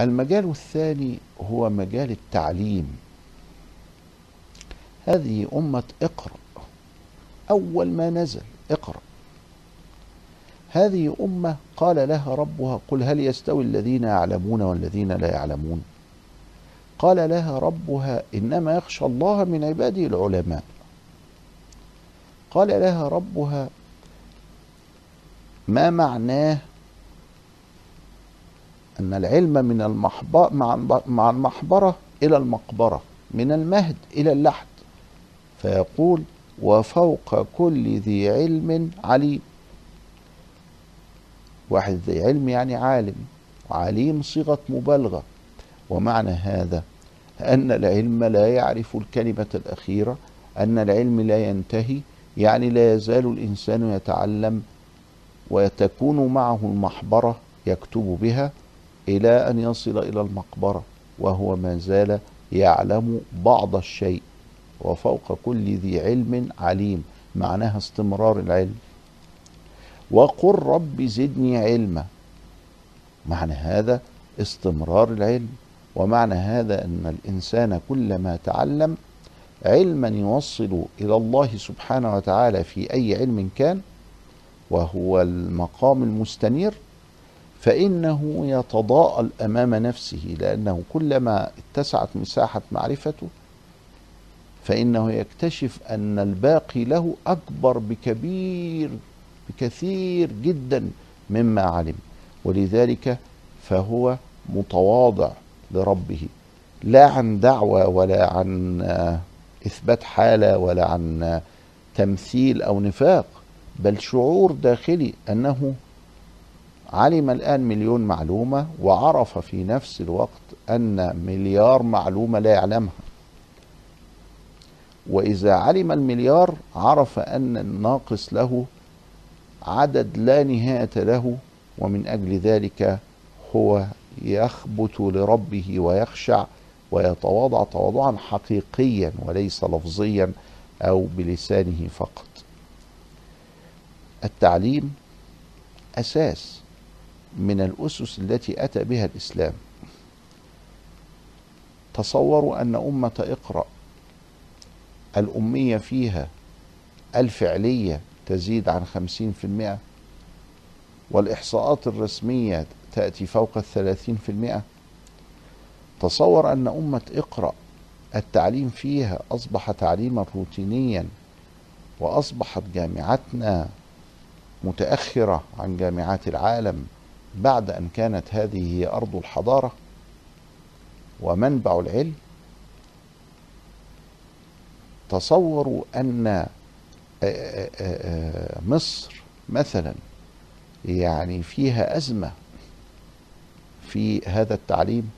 المجال الثاني هو مجال التعليم. هذه أمة اقرأ أول ما نزل اقرأ. هذه أمة قال لها ربها قل هل يستوي الذين يعلمون والذين لا يعلمون؟ قال لها ربها إنما يخشى الله من عباده العلماء. قال لها ربها ما معناه أن العلم من المحبرة مع المحبرة إلى المقبرة من المهد إلى اللحد. فيقول وفوق كل ذي علم عليم. واحد ذي علم يعني عالم عليم صيغة مبالغة. ومعنى هذا أن العلم لا يعرف الكلمة الأخيرة أن العلم لا ينتهي يعني لا يزال الإنسان يتعلم وتكون معه المحبرة يكتب بها إلى أن يصل إلى المقبرة وهو ما زال يعلم بعض الشيء وفوق كل ذي علم عليم معناها استمرار العلم. وقل رب زدني علما معنى هذا استمرار العلم. ومعنى هذا أن الإنسان كلما تعلم علما يوصل إلى الله سبحانه وتعالى في أي علم كان وهو المقام المستنير فإنه يتضاءل أمام نفسه لأنه كلما اتسعت مساحة معرفته فإنه يكتشف أن الباقي له أكبر بكبير بكثير جدا مما علم. ولذلك فهو متواضع لربه لا عن دعوة ولا عن إثبات حالة ولا عن تمثيل أو نفاق بل شعور داخلي أنه علم الآن مليون معلومة وعرف في نفس الوقت أن مليار معلومة لا يعلمها. وإذا علم المليار عرف أن الناقص له عدد لا نهاية له ومن أجل ذلك هو يخبت لربه ويخشع ويتواضع تواضعا حقيقيا وليس لفظيا أو بلسانه فقط. التعليم أساس من الأسس التي أتى بها الإسلام. تصوروا أن أمة اقرأ. الأمية فيها الفعلية تزيد عن خمسين في المئة. والإحصاءات الرسمية تأتي فوق الثلاثين في المئة. تصور أن أمة اقرأ. التعليم فيها أصبح تعليما روتينيا وأصبحت جامعاتنا متأخرة عن جامعات العالم. بعد أن كانت هذه هي أرض الحضارة ومنبع العلم تصوروا أن مصر مثلا يعني فيها أزمة في هذا التعليم؟